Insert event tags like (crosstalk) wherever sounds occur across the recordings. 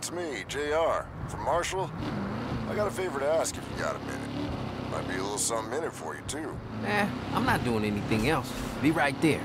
it's me, JR. From Marshall. I got a favor to ask if you got a minute. Might be a little something in it for you, too. Eh, I'm not doing anything else. Be right there.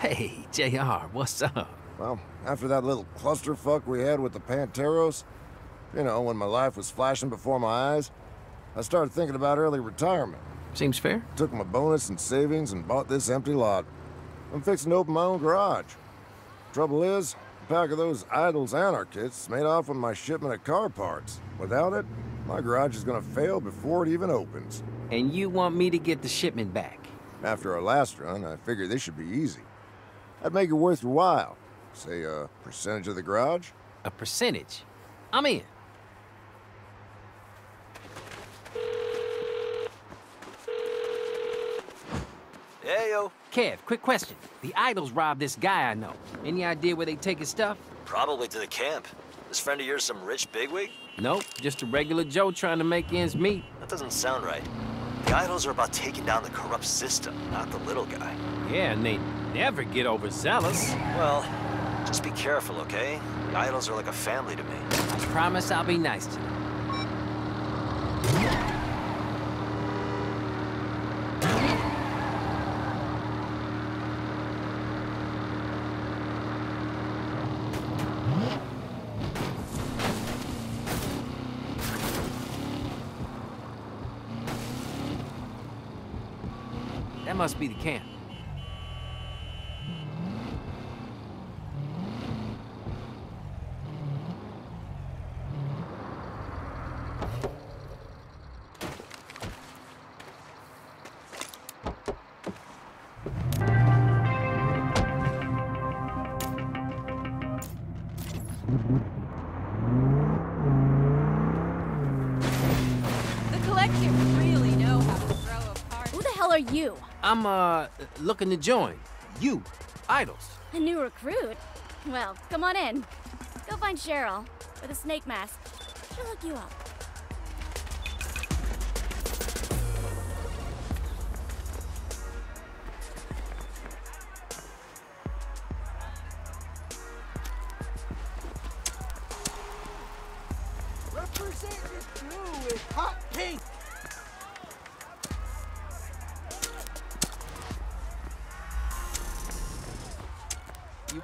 Hey, JR, what's up? Well, after that little clusterfuck we had with the Panteros, you know, when my life was flashing before my eyes, I started thinking about early retirement. Seems fair. Took my bonus and savings and bought this empty lot. I'm fixing to open my own garage. Trouble is, a pack of those idols anarchists made off with my shipment of car parts. Without it, my garage is gonna fail before it even opens. And you want me to get the shipment back? After our last run, I figured this should be easy. I'd make it worth your while. Say a percentage of the garage? A percentage? I'm in. Yeah, yo. Kev, quick question. The idols robbed this guy I know. Any idea where they take his stuff? Probably to the camp. This friend of yours some rich bigwig? Nope, just a regular Joe trying to make ends meet. That doesn't sound right. The idols are about taking down the corrupt system, not the little guy. Yeah, and they never get overzealous. Well, just be careful, okay? The idols are like a family to me. I promise I'll be nice to them. That must be the camp. The collective really Who the hell are you? I'm, uh, looking to join. You, idols. A new recruit? Well, come on in. Go find Cheryl with a snake mask. She'll look you up.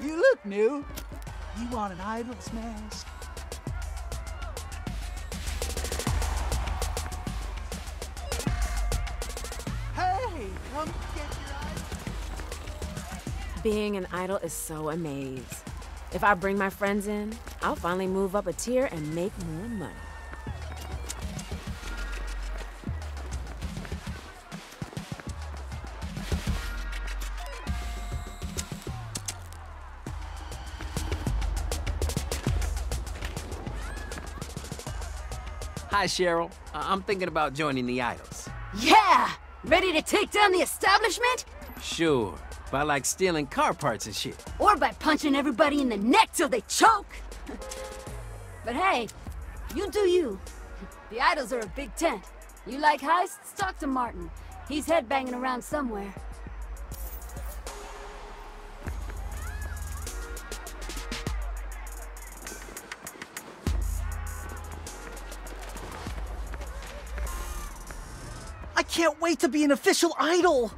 You, look new. You want an idol's mask? Hey, come get your idol. Being an idol is so amazing. If I bring my friends in, I'll finally move up a tier and make more money. Hi, Cheryl. I- I'm thinking about joining the Idols. Yeah! Ready to take down the establishment? Sure, by like stealing car parts and shit. Or by punching everybody in the neck till they choke? (laughs) but hey, you do you. (laughs) The idols are a big tent. You like heists? Talk to Martin. He's headbanging around somewhere. Can't wait to be an official idol!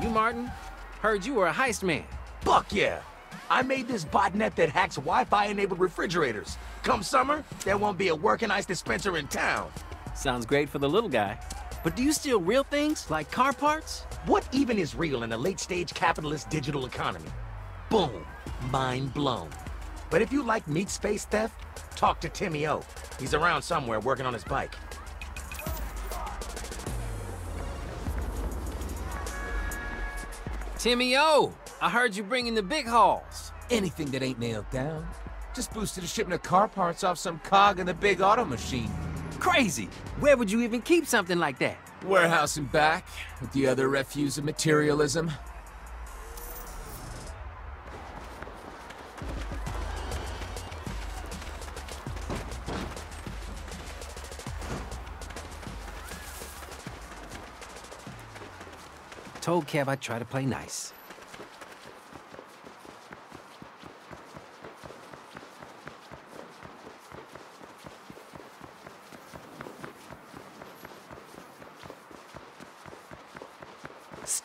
You, Martin? Heard you were a heist man. Fuck yeah! I made this botnet that hacks Wi-Fi-enabled refrigerators. Come summer, there won't be a working ice dispenser in town. Sounds great for the little guy. But do you steal real things, like car parts? What even is real in a late-stage capitalist digital economy? Boom. Mind blown. But if you like meat space theft, talk to Timmy O. He's around somewhere working on his bike. Timmy O! I heard you bringing the big hauls. Anything that ain't nailed down. Just boosted a shipment of car parts off some cog in the big auto machine. Crazy! Where would you even keep something like that? Warehouse and back, with the other refuse of materialism. Told Kev I'd try to play nice.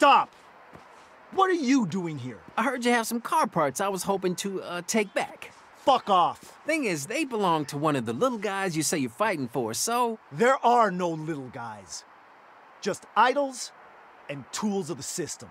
Stop! What are you doing here? I heard you have some car parts I was hoping to, uh, take back. Fuck off. Thing is, they belong to one of the little guys you say you're fighting for, so... There are no little guys. Just idols and tools of the system.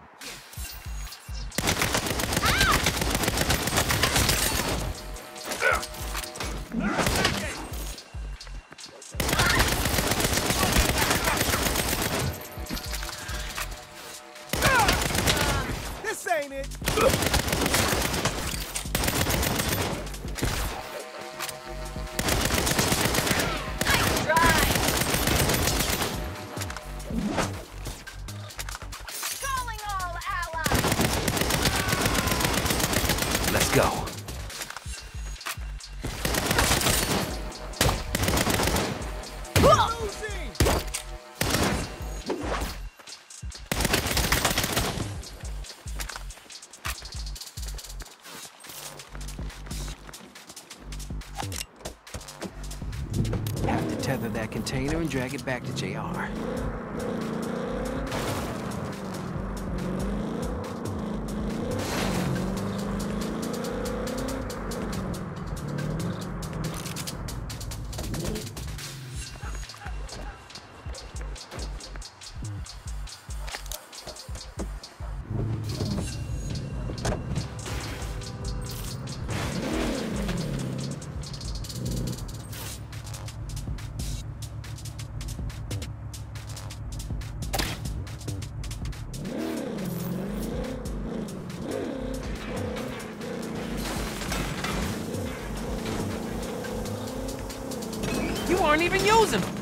Tether that container and drag it back to JR. Aren't even use them.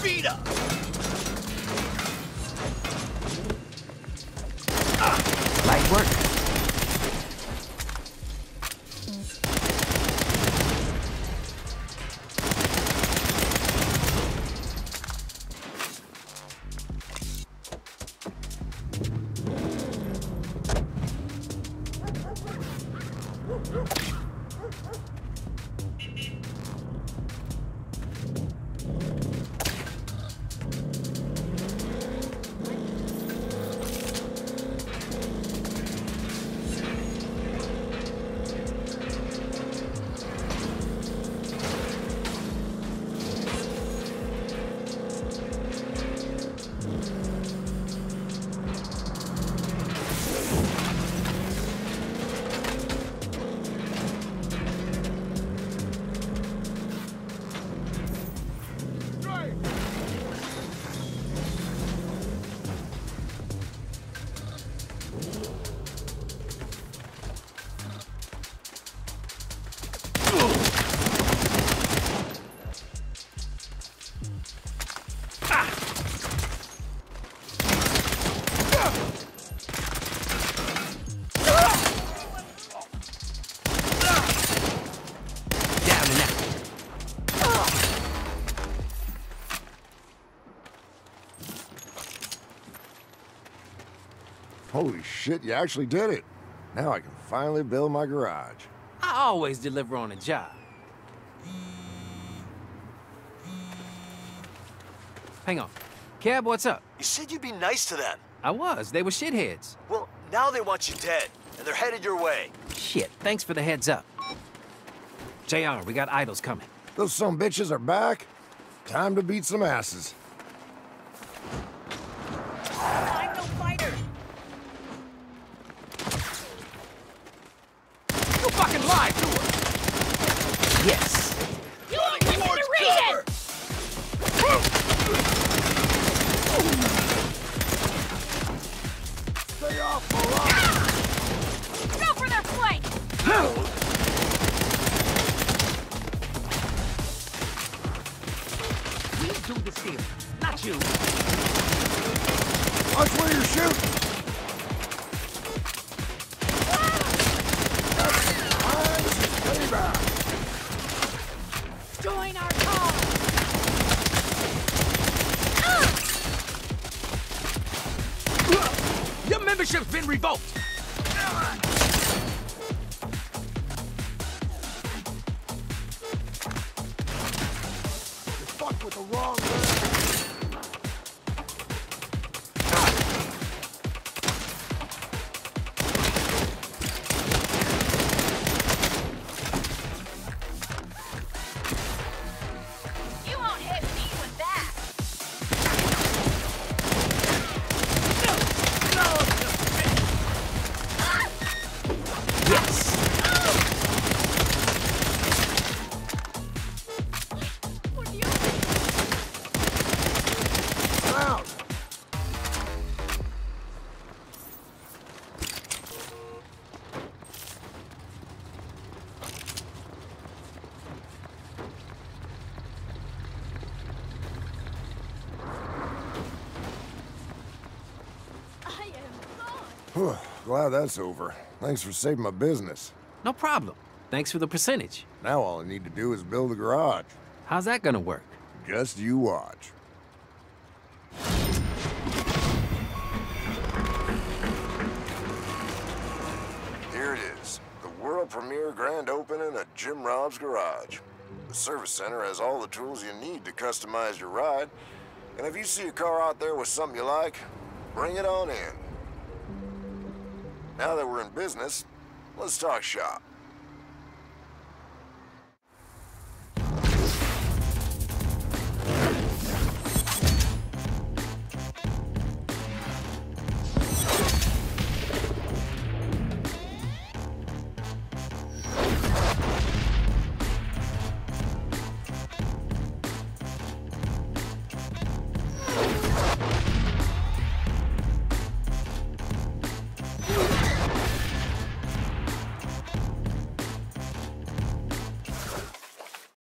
Feet up! Holy shit, you actually did it. Now I can finally build my garage. I always deliver on a job. Hang on. Cab, what's up? You said you'd be nice to them. I was. They were shitheads. Well, now they want you dead, and they're headed your way. Shit. Thanks for the heads up. JR, we got idols coming. Those some bitches are back. Time to beat some asses. Not you. Watch where you're shooting. Fuck with the wrong man. Glad that's over. Thanks for saving my business. No problem. Thanks for the percentage. Now all I need to do is build a garage. How's that gonna work? Just you watch. Here it is, the world premiere grand opening at Jim Rob's Garage. The service center has all the tools you need to customize your ride, and if you see a car out there with something you like, bring it on in. Now that we're in business, let's talk shop.